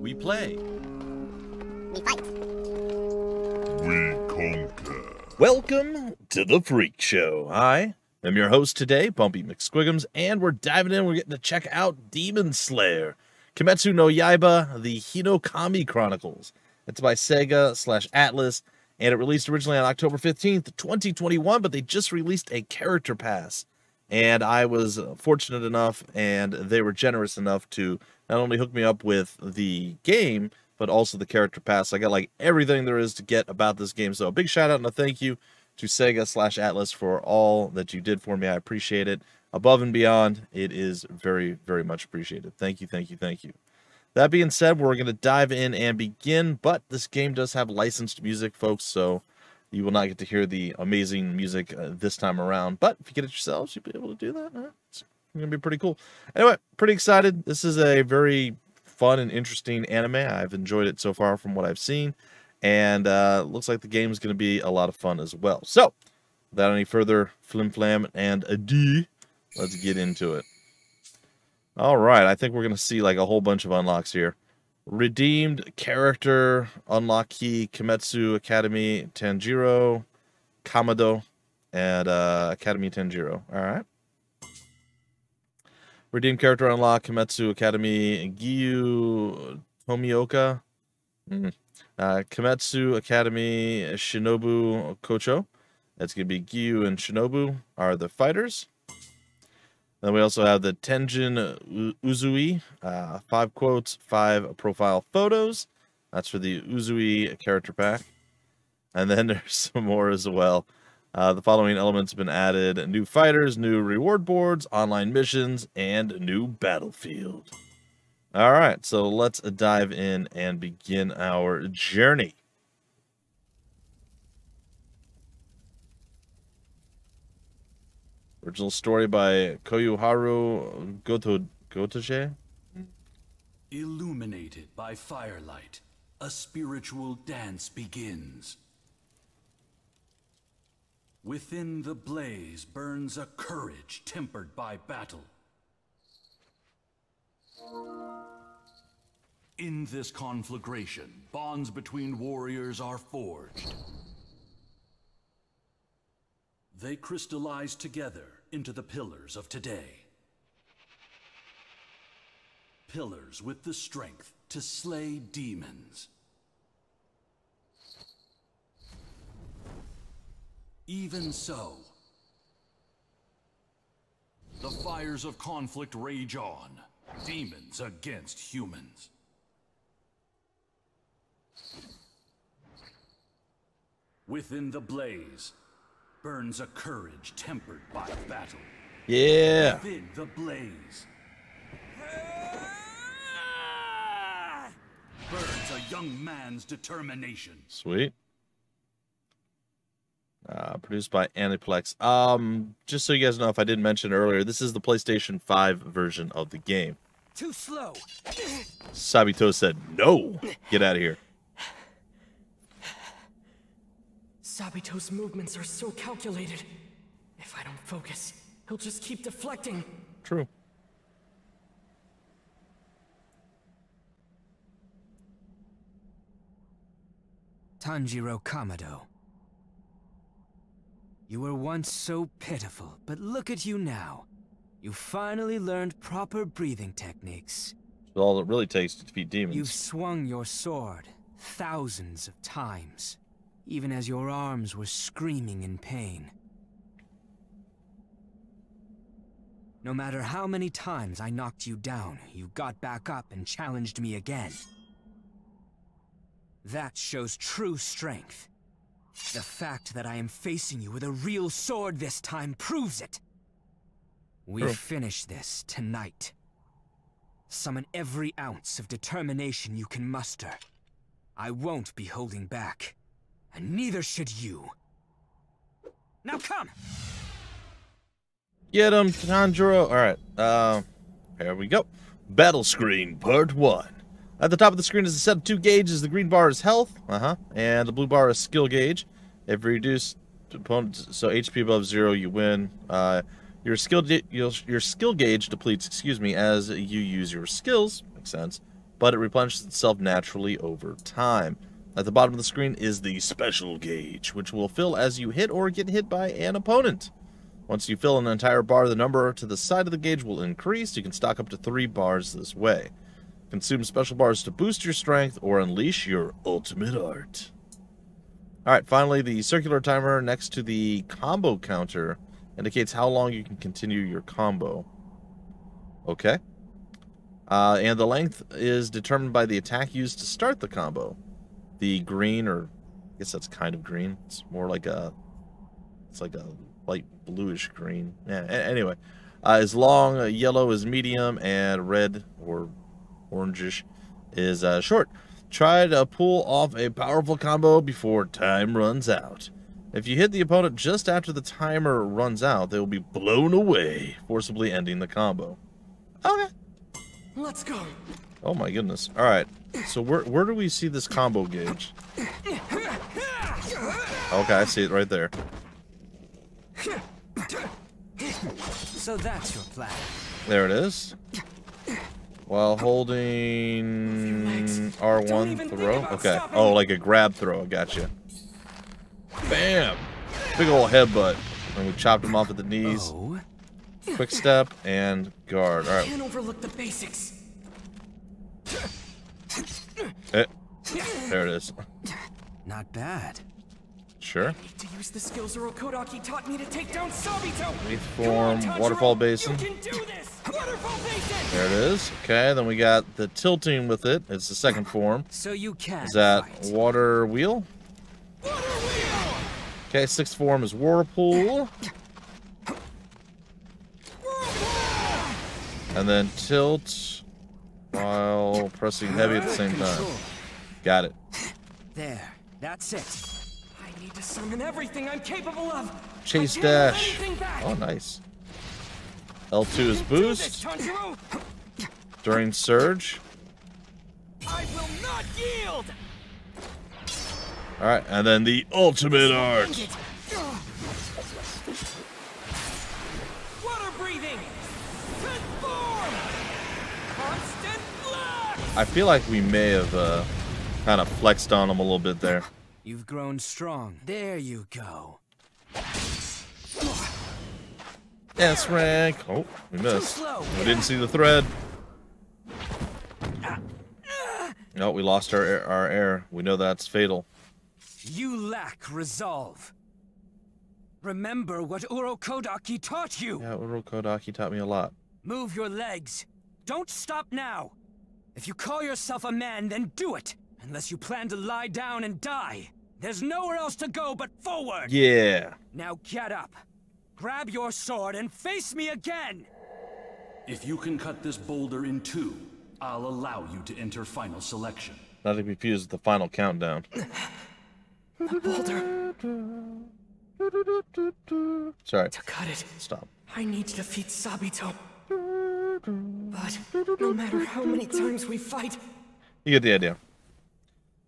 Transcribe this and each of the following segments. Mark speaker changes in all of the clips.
Speaker 1: We play.
Speaker 2: We fight.
Speaker 3: We conquer.
Speaker 1: Welcome to the Phreak Show. Hi, I am your host today, Bumpy McSquigums, and we're diving in. We're getting to check out Demon Slayer, Kimetsu no Yaiba, the Hinokami Chronicles. It's by Sega slash Atlus, and it released originally on October 15th, 2021, but they just released a character pass. And I was fortunate enough, and they were generous enough to not only hooked me up with the game, but also the character pass. I got like everything there is to get about this game. So a big shout out and a thank you to Sega slash Atlus for all that you did for me. I appreciate it. Above and beyond, it is very, very much appreciated. Thank you, thank you, thank you. That being said, we're going to dive in and begin, but this game does have licensed music, folks, so you will not get to hear the amazing music uh, this time around. But if you get it yourselves, you'll be able to do that. Huh? To be pretty cool. Anyway, pretty excited. This is a very fun and interesting anime. I've enjoyed it so far from what I've seen, and uh, looks like the game is going to be a lot of fun as well. So, without any further flim flam and ado, let's get into it. All right, I think we're going to see like a whole bunch of unlocks here. Redeemed character unlock key Kimetsu Academy Tanjiro Kamado and uh, Academy Tanjiro. All right. Redeemed character unlock Kimetsu Academy Giyu Tomioka. Mm. Uh, Kimetsu Academy Shinobu Kocho. That's going to be Giyu and Shinobu are the fighters. Then we also have the Tengen Uzui, uh, five quotes, five profile photos. That's for the Uzui character pack. And then there's some more as well. Uh, the following elements have been added new fighters, new reward boards, online missions, and new battlefield. All right, so let's dive in and begin our journey. Original story by Koyoharu Goto Gotouge.
Speaker 4: Illuminated by firelight, a spiritual dance begins. Within the blaze burns a courage tempered by battle. In this conflagration, bonds between warriors are forged. They crystallize together into the pillars of today. Pillars with the strength to slay demons. Even so, the fires of conflict rage on, demons against humans. Within the blaze, burns a courage tempered by battle.
Speaker 1: Yeah.
Speaker 4: Within the blaze burns a young man's determination.
Speaker 1: Sweet. Uh, produced by Aniplex. Um, just so you guys know, if I didn't mention earlier, this is the PlayStation 5 version of the game.
Speaker 5: Too slow.
Speaker 1: Sabito said, no, get out of here.
Speaker 5: Sabito's movements are so calculated. If I don't focus, he'll just keep deflecting.
Speaker 1: True.
Speaker 6: Tanjiro Kamado. You were once so pitiful, but look at you now. You finally learned proper breathing techniques.
Speaker 1: That's all it really takes to defeat demons.
Speaker 6: You've swung your sword thousands of times, even as your arms were screaming in pain. No matter how many times I knocked you down, you got back up and challenged me again. That shows true strength. The fact that I am facing you with a real sword this time proves it. We finish this tonight. Summon every ounce of determination you can muster. I won't be holding back. And neither should you. Now come!
Speaker 1: Get him, Tanjiro. All right. Uh, here we go. Battle screen, part one. At the top of the screen is a set of two gauges. The green bar is health, uh-huh, and the blue bar is skill gauge. If reduced reduce opponents, so HP above zero, you win. Uh, your skill, your skill gauge depletes, excuse me, as you use your skills. Makes sense. but it replenishes itself naturally over time. At the bottom of the screen is the special gauge, which will fill as you hit or get hit by an opponent. Once you fill an entire bar, the number to the side of the gauge will increase. You can stock up to three bars this way. Consume special bars to boost your strength or unleash your ultimate art. Alright, finally, the circular timer next to the combo counter indicates how long you can continue your combo. Okay. Uh, and the length is determined by the attack used to start the combo. The green, or I guess that's kind of green. It's more like a, it's like a light bluish green. Yeah. Anyway, uh, is long, uh, yellow is medium, and red or orangish is uh, short. Try to pull off a powerful combo before time runs out. If you hit the opponent just after the timer runs out, they will be blown away, forcibly ending the combo. Okay.
Speaker 5: Let's go.
Speaker 1: Oh my goodness. All right. So where where do we see this combo gauge? Okay, I see it right there.
Speaker 6: So that's your plan.
Speaker 1: There it is. While holding
Speaker 5: Don't
Speaker 1: R1 throw. Okay.
Speaker 5: stopping.
Speaker 1: Oh, like a grab throw. Gotcha. Bam! Big ol' headbutt. And we chopped him off at the knees.
Speaker 6: Oh,
Speaker 1: Quick step and guard. All right.
Speaker 5: Can't overlook the basics.
Speaker 1: Eh, There it is.
Speaker 6: not bad.
Speaker 1: Sure.
Speaker 5: Need to use the skills Urokodaki taught me to take down Sabito.
Speaker 1: Leaf
Speaker 5: Come on,
Speaker 1: form, waterfall basin.
Speaker 5: You can do this. Waterfall basin.
Speaker 1: There it is. Okay, then we got the tilting with it. It's the second form.
Speaker 6: So you can
Speaker 1: Is that
Speaker 6: fight.
Speaker 1: water wheel?
Speaker 5: Water wheel.
Speaker 1: Okay, sixth form is whirlpool. And then tilt while pressing heavy at the same time. Got it.
Speaker 6: There. That's it.
Speaker 5: Need to summon everything I'm capable of.
Speaker 1: Chase
Speaker 5: I can't hold
Speaker 1: dash. Oh, nice. L2 is
Speaker 5: this,
Speaker 1: boost during surge.
Speaker 5: I will not yield.
Speaker 1: All right, and then the ultimate art.
Speaker 5: Water breathing. Transform. Constant.
Speaker 1: I feel like we may have uh, kind of flexed on him a little bit there.
Speaker 6: You've grown strong. There you go.
Speaker 1: S rank. Oh, we missed. We didn't see the thread. Uh, no, we lost our air, our air. We know that's fatal.
Speaker 6: You lack resolve. Remember what Urokodaki taught you.
Speaker 1: Yeah, Urokodaki taught me a lot.
Speaker 6: Move your legs. Don't stop now. If you call yourself a man, then do it. Unless you plan to lie down and die. There's nowhere else to go but forward.
Speaker 1: Yeah.
Speaker 6: Now get up. Grab your sword and face me again.
Speaker 4: If you can cut this boulder in two, I'll allow you to enter final selection.
Speaker 1: Not to be confused with the final countdown.
Speaker 5: The boulder.
Speaker 1: Sorry.
Speaker 5: To cut it.
Speaker 1: Stop.
Speaker 5: I need to defeat Sabito. But no matter how many times we fight,
Speaker 1: You get the idea.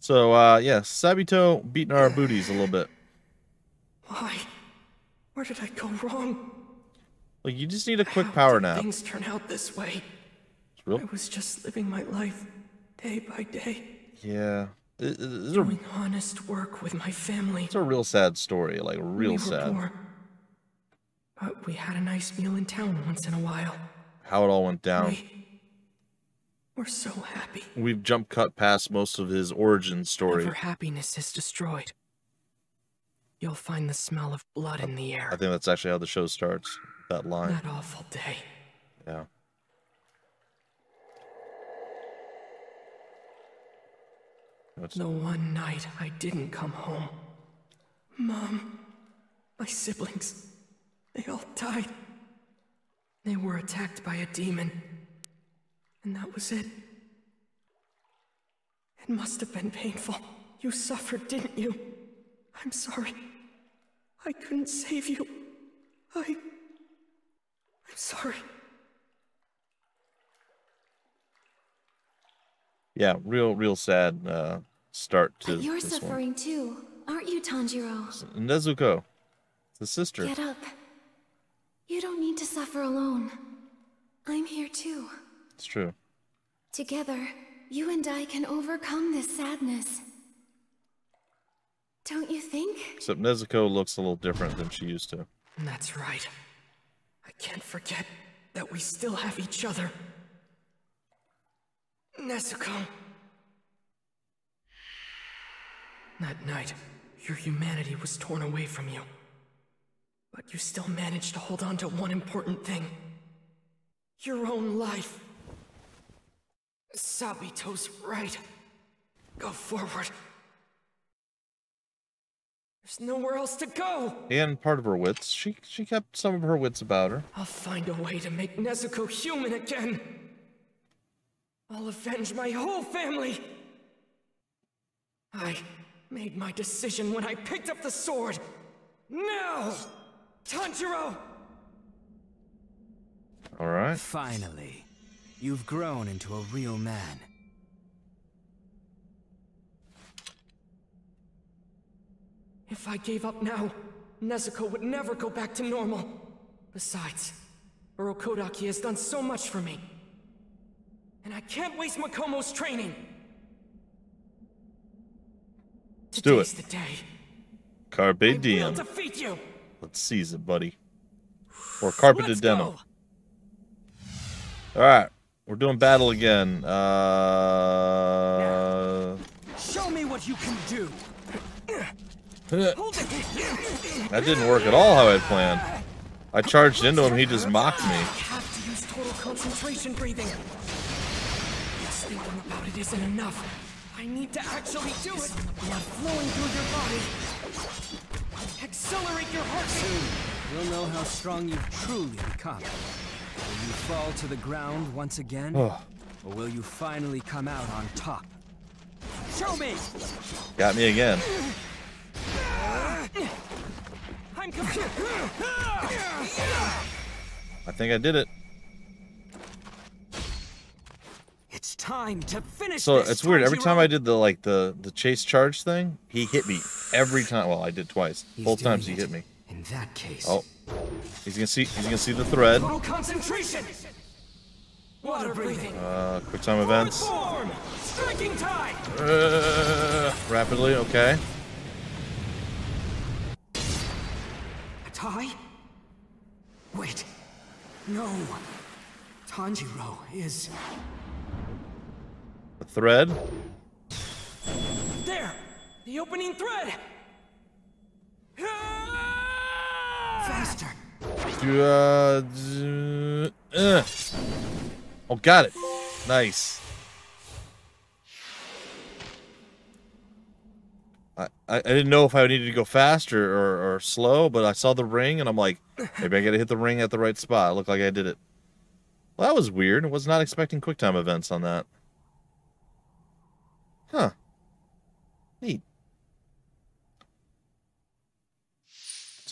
Speaker 1: So, uh, yeah, Sabito beating our booties a little bit.
Speaker 5: why? Where did I go wrong?
Speaker 1: Like, you just need a quick
Speaker 5: How
Speaker 1: power nap.
Speaker 5: Things turn out this way.
Speaker 1: It's real.
Speaker 5: I was just living my life, day by day,
Speaker 1: Yeah. It- it- It's a,
Speaker 5: doing honest work with my family.
Speaker 1: it's a real sad story. Like, real
Speaker 5: we
Speaker 1: sad.
Speaker 5: poor, but we had a nice meal in town once in a while.
Speaker 1: How it all went down.
Speaker 5: We were so happy.
Speaker 1: We've jump cut past most of his origin story.
Speaker 5: Whenever happiness is destroyed, you'll find the smell of blood in the air.
Speaker 1: I think that's actually how the show starts. That line.
Speaker 5: That awful day.
Speaker 1: Yeah. That's-
Speaker 5: The one night I didn't come home. Mom, my siblings, they all died. They were attacked by a demon. And that was it. It must have been painful. You suffered, didn't you? I'm sorry. I couldn't save you. I. I'm sorry.
Speaker 1: Yeah, real, real sad uh, start to
Speaker 2: But you're
Speaker 1: this one.
Speaker 2: suffering too, aren't you, Tanjiro?
Speaker 1: Nezuko, the sister.
Speaker 2: Get up. You don't need to suffer alone. I'm here too.
Speaker 1: It's true.
Speaker 2: Together, you and I can overcome this sadness. Don't you think?
Speaker 1: Except Nezuko looks a little different than she used to.
Speaker 5: That's right. I can't forget that we still have each other. Nezuko. That night, your humanity was torn away from you. But you still managed to hold on to one important thing. Your own life. Sabito's right. Go forward. There's nowhere else to go!
Speaker 1: And part of her wits. She she kept some of her wits about her.
Speaker 5: I'll find a way to make Nezuko human again. I'll avenge my whole family. I made my decision when I picked up the sword. Now! Tanjiro!
Speaker 1: All right.
Speaker 6: Finally, you've grown into a real man.
Speaker 5: If I gave up now, Nezuko would never go back to normal. Besides, Urokodaki has done so much for me. And I can't waste Makomo's training.
Speaker 1: Let's do it.
Speaker 5: Today's the day.
Speaker 1: Carpe
Speaker 5: I will
Speaker 1: diem.
Speaker 5: defeat you!
Speaker 1: Let's seize it, buddy. Or carpe
Speaker 5: Let's
Speaker 1: diem.
Speaker 5: go.
Speaker 1: All right, we're doing battle again. Uh,
Speaker 6: Show me what you can do.
Speaker 1: That didn't work at all how I planned. I charged into him, he just mocked me.
Speaker 5: I have to use total concentration breathing. Just thinking about it isn't enough. I need to actually do it. Blood flowing through your body. Accelerate your heartbeat.
Speaker 6: You'll know how strong you've truly become. Will you fall to the ground once again?
Speaker 1: Oh,
Speaker 6: Or will you finally come out on top? Show me!
Speaker 1: got me again.
Speaker 5: I'm confused.
Speaker 1: I think I did it.
Speaker 6: It's time to finish
Speaker 1: So
Speaker 6: this,
Speaker 1: it's weird. Every time I did the like the the chase charge thing, he hit me every time. Well, I did twice.
Speaker 6: He's
Speaker 1: Both times he
Speaker 6: doing
Speaker 1: hit me.
Speaker 6: In that case,
Speaker 1: Oh, he's gonna see. He's gonna see the thread.
Speaker 5: Total concentration. Water breathing.
Speaker 1: Uh, quick time events.
Speaker 5: Striking tide.
Speaker 1: Uh, rapidly. Okay.
Speaker 6: a tie? Wait. No. Tanjiro is...
Speaker 1: The thread.
Speaker 5: There. The opening thread.
Speaker 6: Faster.
Speaker 1: Uh, uh. Oh, got it. Nice. I, I didn't know if I needed to go fast or, or slow, but I saw the ring and I'm like, maybe I gotta hit the ring at the right spot. It looked like I did it. Well, that was weird. I was not expecting QuickTime events on that. Huh. Neat.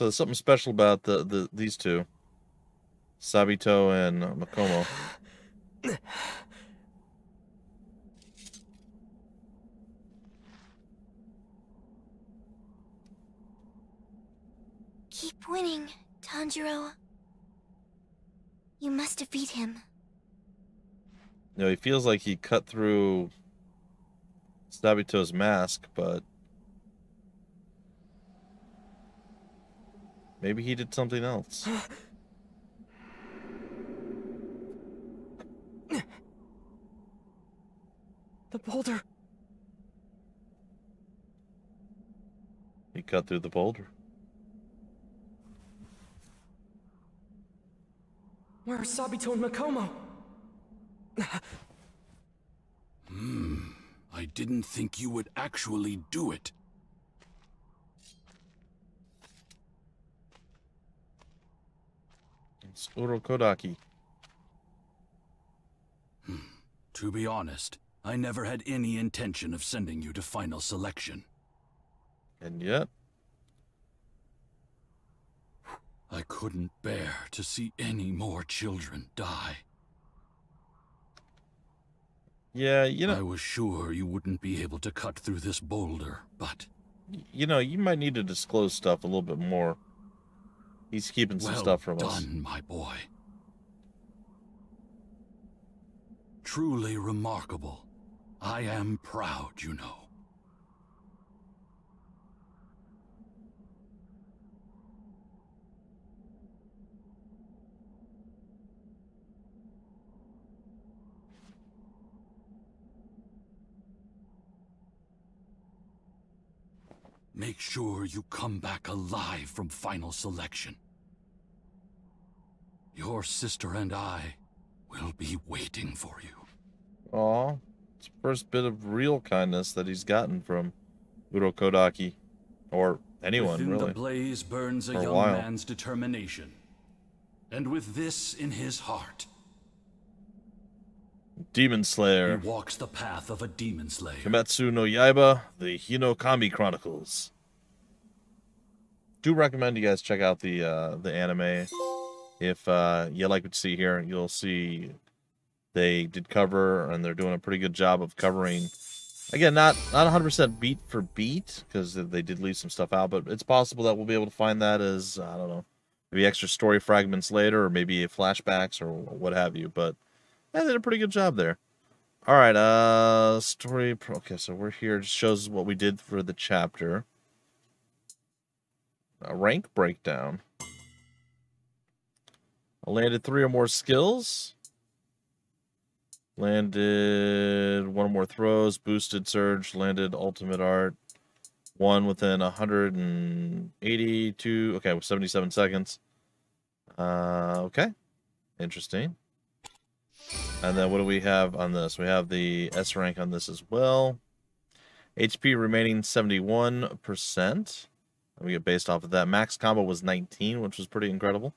Speaker 1: So there's something special about the, the these two. Sabito and Makomo.
Speaker 2: Keep winning, Tanjiro. You must defeat him.
Speaker 1: You know, he feels like he cut through Sabito's mask, but maybe he did something else.
Speaker 5: The boulder.
Speaker 1: He cut through the boulder.
Speaker 5: Where are Sabito and Makomo? hmm.
Speaker 4: I didn't think you would actually do it.
Speaker 1: It's Urokodaki. Hmm.
Speaker 4: To be honest, I never had any intention of sending you to final selection.
Speaker 1: And yet,
Speaker 4: I couldn't bear to see any more children die.
Speaker 1: yeah, you know...
Speaker 4: I was sure you wouldn't be able to cut through this boulder, but
Speaker 1: you know, you might need to disclose stuff a little bit more. He's keeping some
Speaker 4: well
Speaker 1: stuff from
Speaker 4: done,
Speaker 1: us.
Speaker 4: my boy. Truly remarkable. I am proud, you know. Make sure you come back alive from final selection. Your sister and I will be waiting for you.
Speaker 1: Aw, it's the first bit of real kindness that he's gotten from Urokodaki. Or anyone,
Speaker 4: Within
Speaker 1: really.
Speaker 4: the blaze burns a
Speaker 1: a
Speaker 4: young
Speaker 1: while.
Speaker 4: man's determination. And with this in his heart,
Speaker 1: Demon Slayer.
Speaker 4: he walks the path of a demon slayer.
Speaker 1: Kimetsu no Yaiba, the Hinokami Chronicles. Do recommend you guys check out the uh, the anime. If uh, you like what you see here, you'll see they did cover and they're doing a pretty good job of covering. Again, not not 100% beat for beat because they did leave some stuff out, but it's possible that we'll be able to find that as I don't know, maybe extra story fragments later, or maybe flashbacks or what have you. But they did a pretty good job there. All right, uh, story. Okay, so we're here. Just shows what we did for the chapter. A rank breakdown. I landed three or more skills. Landed one or more throws. Boosted surge. Landed ultimate art. One within 182. Okay, with 77 seconds. Uh, okay. Interesting. And then what do we have on this? We have the S rank on this as well. HP remaining 71%. And we get based off of that. Max combo was 19, which was pretty incredible.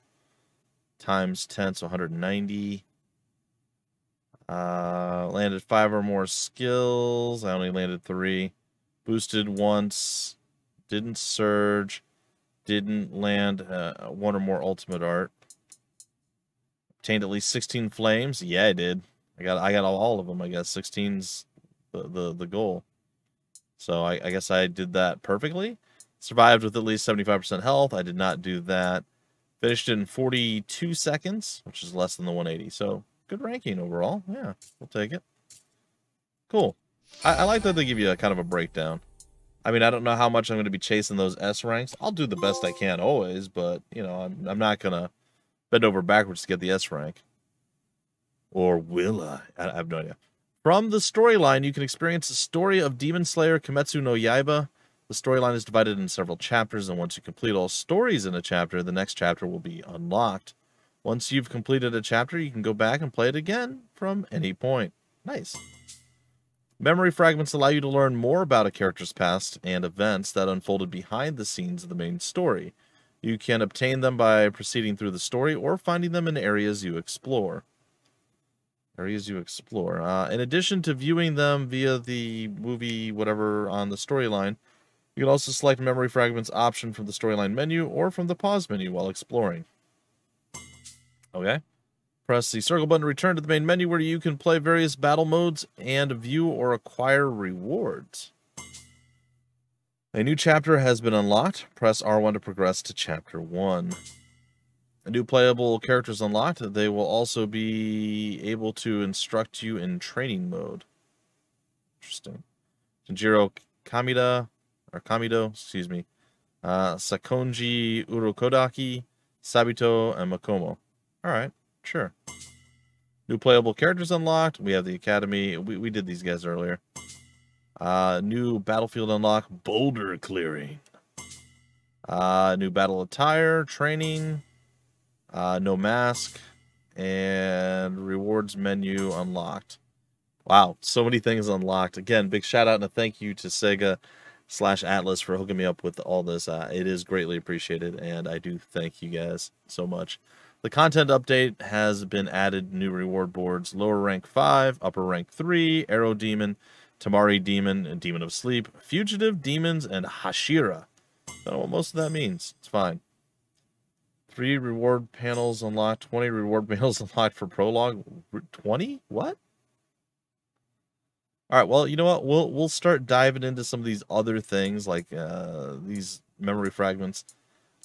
Speaker 1: Times 10, so 190. Uh, landed five or more skills. I only landed three. Boosted once. Didn't surge. Didn't land uh, one or more ultimate art obtained at least 16 flames. Yeah, I did. I got I got all, of them. I guess 16's the the, the goal. So I, I guess I did that perfectly. Survived with at least 75% health. I did not do that. Finished in 42 seconds, which is less than the 180. So good ranking overall. Yeah, we'll take it. Cool. I, I like that they give you a kind of a breakdown. I mean, I don't know how much I'm going to be chasing those S ranks. I'll do the best I can always, but you know, I'm I'm not gonna bend over backwards to get the S rank. Or will I? I have no idea. From the storyline, you can experience the story of Demon Slayer Kimetsu no Yaiba. The storyline is divided in several chapters, and once you complete all stories in a chapter, the next chapter will be unlocked. Once you've completed a chapter, you can go back and play it again from any point. Nice. Memory fragments allow you to learn more about a character's past and events that unfolded behind the scenes of the main story. You can obtain them by proceeding through the story or finding them in areas you explore. Areas you explore. Uh, in addition to viewing them via the movie, whatever, on the storyline, you can also select memory fragments option from the storyline menu or from the pause menu while exploring. Okay. Press the circle button to return to the main menu where you can play various battle modes and view or acquire rewards. A new chapter has been unlocked. Press R1 to progress to chapter 1. A new playable characters unlocked. They will also be able to instruct you in training mode. Interesting. Tanjiro Kamida, or Kamido, excuse me. Uh, Sakonji Urokodaki, Sabito, and Makomo. All right, sure. New playable characters unlocked. We have the Academy. We, we did these guys earlier. Uh, new battlefield unlock, boulder clearing. Uh, new battle attire, training. Uh, no mask, and rewards menu unlocked. Wow, so many things unlocked. Again, big shout out and a thank you to Sega slash Atlus for hooking me up with all this. Uh, it is greatly appreciated, and I do thank you guys so much. The content update has been added new reward boards lower rank 5, upper rank 3, Arrow Demon, Temari Demon, and Demon of Sleep, Fugitive Demons, and Hashira. I Don't know what most of that means. It's fine. Three reward panels unlocked, 20 reward panels unlocked for prologue. 20? What? All right, well, you know what? We'll we'll start diving into some of these other things like uh these memory fragments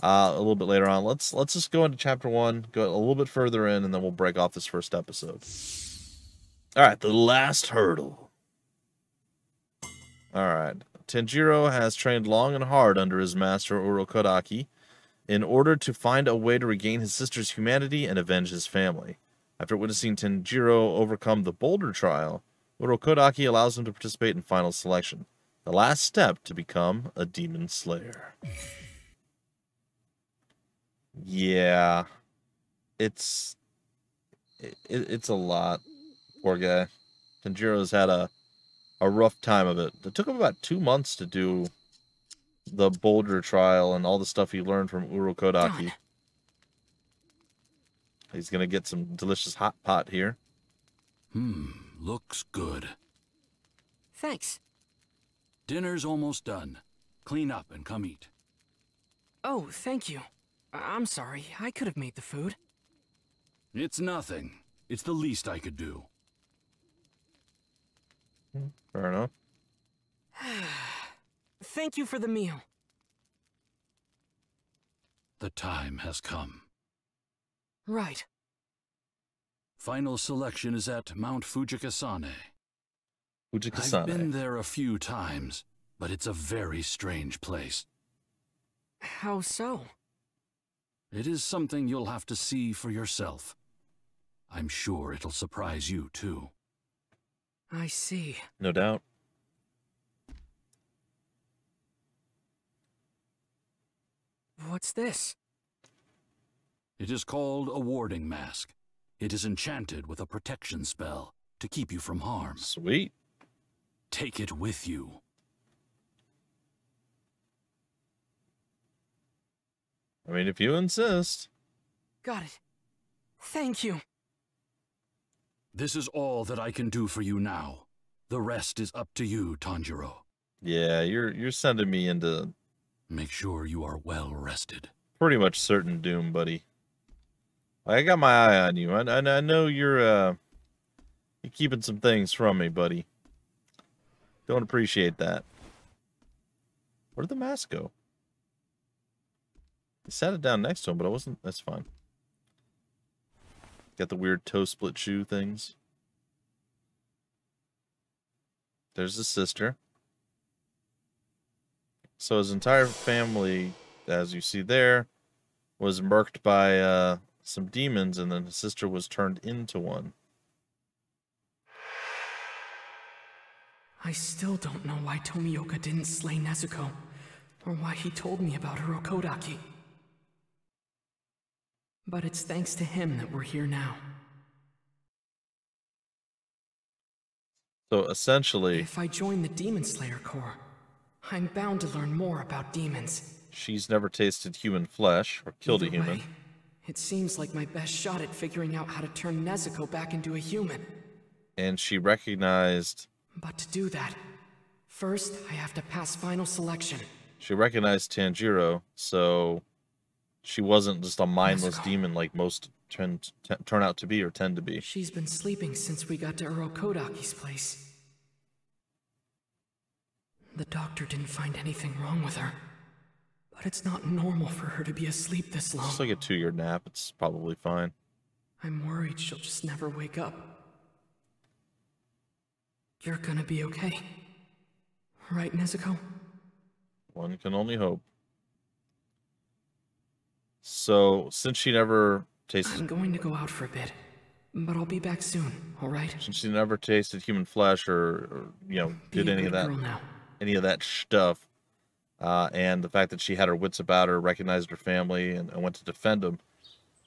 Speaker 1: uh a little bit later on. Let's let's just go into chapter 1, go a little bit further in and then we'll break off this first episode. All right, the last hurdle. All right. Tanjiro has trained long and hard under his master Urokodaki in order to find a way to regain his sister's humanity and avenge his family. After witnessing Tanjiro overcome the boulder trial, Urokodaki allows him to participate in final selection, the last step to become a demon slayer. Yeah, it's it, it's a lot. Poor guy. Tanjiro's had a a rough time of it. It took him about two months to do the boulder trial and all the stuff he learned from Urokodaki.
Speaker 5: Done.
Speaker 1: He's gonna get some delicious hot pot here.
Speaker 4: Hmm, looks good.
Speaker 5: Thanks.
Speaker 4: Dinner's almost done. Clean up and come eat.
Speaker 5: Oh, thank you. I'm sorry. I could have made the food.
Speaker 4: It's nothing. It's the least I could do.
Speaker 1: Fair enough.
Speaker 5: Thank you for the meal.
Speaker 4: The time has come.
Speaker 5: Right.
Speaker 4: Final selection is at Mount Fujikasane. I've been there a few times, but it's a very strange place.
Speaker 5: How so?
Speaker 4: It is something you'll have to see for yourself. I'm sure it'll surprise you, too.
Speaker 5: I see.
Speaker 1: No doubt.
Speaker 5: What's this?
Speaker 4: It is called a warding mask. It is enchanted with a protection spell to keep you from harm.
Speaker 1: Sweet.
Speaker 4: Take it with you.
Speaker 1: I mean, if you insist.
Speaker 5: Got it. Thank you.
Speaker 4: This is all that I can do for you now. The rest is up to you, Tanjiro.
Speaker 1: Yeah, you're you're sending me into
Speaker 4: Make sure you are well rested.
Speaker 1: pretty much certain doom, buddy. I got my eye on you. I, I, I know you're uh you're keeping some things from me, buddy. Don't appreciate that. Where did the mask go? I sat it down next to him, but I wasn't. That's fine. Got the weird toe split shoe things. There's his sister. So his entire family, as you see there, was murked by uh, some demons, and then his sister was turned into one.
Speaker 5: I still don't know why Tomioka didn't slay Nezuko, or why he told me about Urokodaki. But it's thanks to him that we're here now.
Speaker 1: So essentially,
Speaker 5: If I join the Demon Slayer Corps, I'm bound to learn more about demons.
Speaker 1: she's never tasted human flesh or killed a human.
Speaker 5: way, it seems like my best shot at figuring out how to turn Nezuko back into a human.
Speaker 1: And she recognized
Speaker 5: But to do that, first I have to pass final selection.
Speaker 1: she recognized Tanjiro, so she wasn't just a mindless demon like most tend, t- turn out to be or tend to be.
Speaker 5: She's been sleeping since we got to Urokodaki's place. The doctor didn't find anything wrong with her. But it's not normal for her to be asleep this long.
Speaker 1: Just like a two-year nap, it's probably fine.
Speaker 5: I'm worried she'll just never wake up. You're gonna be okay. Right, Nezuko?
Speaker 1: One can only hope. So, since she never tasted
Speaker 5: I'm going to go out for a bit. But I'll be back soon, alright?
Speaker 1: since she never tasted human flesh or, or you know
Speaker 5: Be
Speaker 1: did any of that
Speaker 5: now.
Speaker 1: any of that stuff uh, and the fact that she had her wits about her recognized her family and, and went to defend them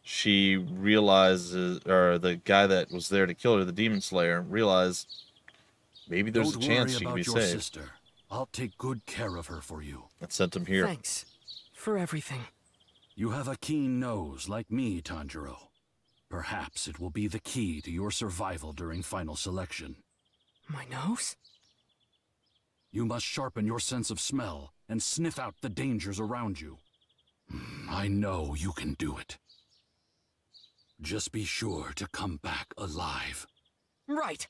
Speaker 1: she realizes or the guy that was there to kill her the demon slayer realized maybe there's
Speaker 4: Don't
Speaker 1: a chance she can be saved
Speaker 4: sister. I'll take good care of her for you.
Speaker 1: and sent him here
Speaker 5: Thanks. For everything.
Speaker 4: You have a keen nose like me, Tanjiro. Perhaps it will be the key to your survival during final selection.
Speaker 5: My nose?
Speaker 4: You must sharpen your sense of smell and sniff out the dangers around you. Hmm, I know you can do it. Just be sure to come back alive.
Speaker 5: Right.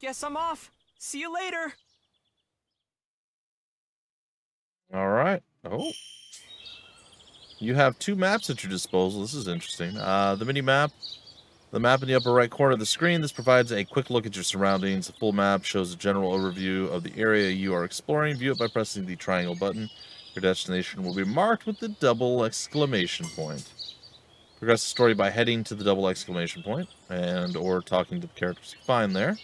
Speaker 5: Guess I'm off. See you later.
Speaker 1: All right oh you have two maps at your disposal this is interesting uh the mini map the map in the upper right corner of the screen. This provides a quick look at your surroundings. The full map shows a general overview of the area you are exploring. View it by pressing the triangle button. Your destination will be marked with the double exclamation point. Progress the story by heading to the double exclamation point and or talking to the characters you find there.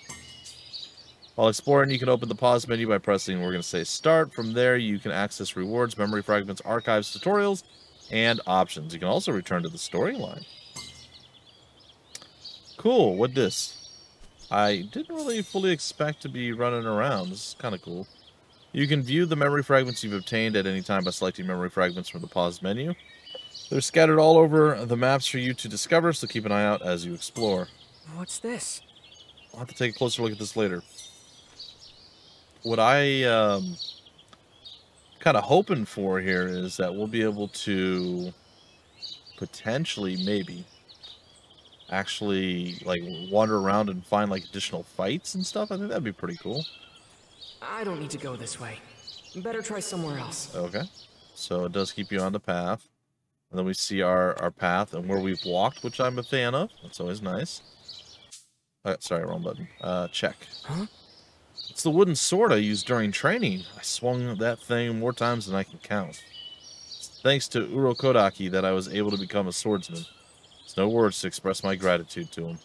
Speaker 1: While exploring, you can open the pause menu by pressing, we're going to say start. From there, you can access rewards, memory fragments, archives, tutorials, and options. You can also return to the storyline. Cool, what this? I didn't really fully expect to be running around. This is kind of cool. You can view the memory fragments you've obtained at any time by selecting memory fragments from the pause menu. They're scattered all over the maps for you to discover, so keep an eye out as you explore.
Speaker 6: What's this?
Speaker 1: I'll have to take a closer look at this later. What I um, kind of hoping for here is that we'll be able to potentially, maybe, actually like wander around and find like additional fights and stuff. I think that'd be pretty cool.
Speaker 5: I don't need to go this way. Better try somewhere else.
Speaker 1: Okay. So it does keep you on the path. And then we see our, our path and where we've walked, which I'm a fan of. That's always nice. Uh, sorry, wrong button. Uh, check.
Speaker 6: Huh?
Speaker 1: It's the wooden sword I used during training. I swung that thing more times than I can count. It's thanks to Urokodaki that I was able to become a swordsman. There's no words to express my gratitude to him.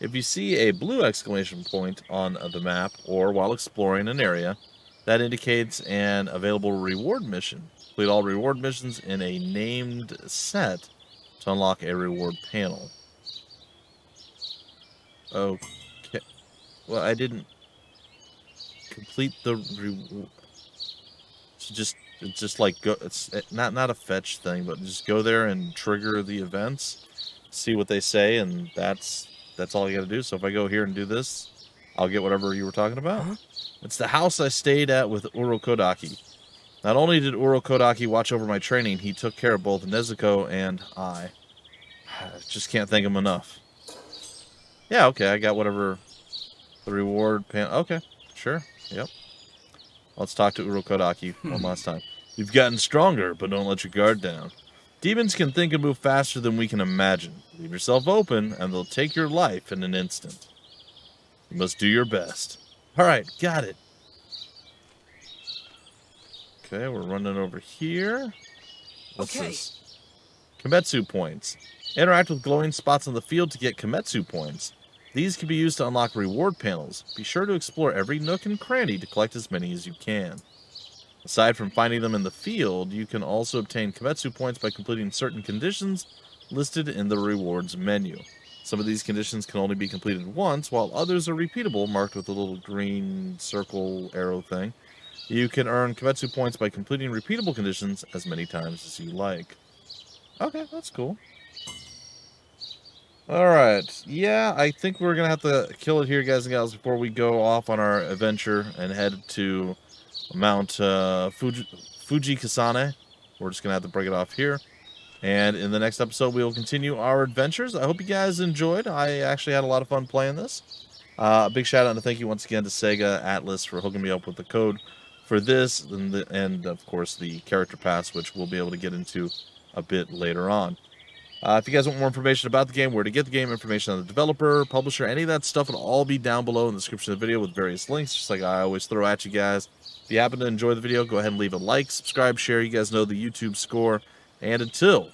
Speaker 1: If you see a blue exclamation point on the map or while exploring an area, that indicates an available reward mission. Complete all reward missions in a named set to unlock a reward panel. Okay. Well, I didn't complete the. It's just, it's just like go. It's not not a fetch thing, but just go there and trigger the events, see what they say, and that's that's all you got to do. So if I go here and do this, I'll get whatever you were talking about.
Speaker 6: Huh?
Speaker 1: It's the house I stayed at with Urokodaki. Not only did Urokodaki watch over my training, he took care of both Nezuko and I. I just can't thank him enough. Yeah, okay, I got whatever the reward pan. Okay, sure, yep. Let's talk to Urokodaki one hmm. last time. You've gotten stronger, but don't let your guard down. Demons can think and move faster than we can imagine. Leave yourself open, and they'll take your life in an instant. You must do your best. All right, got it. Okay, we're running over here. What's
Speaker 6: Okay.
Speaker 1: this? Kimetsu points. Interact with glowing spots on the field to get Kimetsu points. These can be used to unlock reward panels. Be sure to explore every nook and cranny to collect as many as you can. Aside from finding them in the field, you can also obtain Kimetsu points by completing certain conditions listed in the rewards menu. Some of these conditions can only be completed once, while others are repeatable, marked with a little green circle arrow thing. You can earn Kimetsu points by completing repeatable conditions as many times as you like. Okay, that's cool. Alright, yeah, I think we're going to have to kill it here, guys and gals, before we go off on our adventure and head to Mount uh, Fuji, Fuji Kasane. We're just going to have to break it off here. And in the next episode, we will continue our adventures. I hope you guys enjoyed. I actually had a lot of fun playing this. Uh, a big shout out and thank you once again to Sega Atlus for hooking me up with the code for this, and, the, and of course the character pass, which we'll be able to get into a bit later on. Uh, if you guys want more information about the game, where to get the game, information on the developer, publisher, any of that stuff it'll all be down below in the description of the video with various links, just like I always throw at you guys. If you happen to enjoy the video, go ahead and leave a like, subscribe, share. You guys know the YouTube score. And until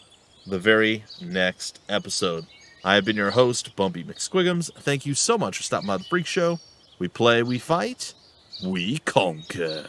Speaker 1: the very next episode, I have been your host, Bumpy McSquigums. Thank you so much for stopping by the Phreak Show. We play, we fight, we conquer.